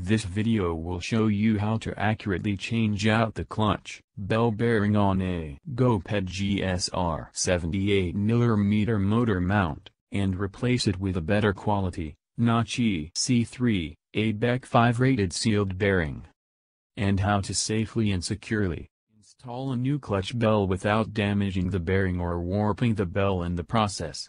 This video will show you how to accurately change out the clutch bell bearing on a GoPed GSR 78mm motor mount, and replace it with a better quality, Nachi C3, ABEC 5 rated sealed bearing. And how to safely and securely install a new clutch bell without damaging the bearing or warping the bell in the process.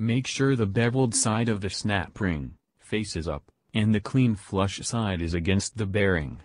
Make sure the beveled side of the snap ring faces up, and the clean flush side is against the bearing.